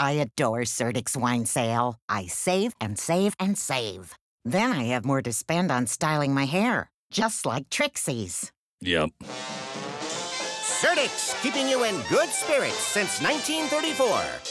I adore Surdyk's wine sale. I save and save and save. Then I have more to spend on styling my hair, just like Trixie's. Yep. Surdyk's, keeping you in good spirits since 1934.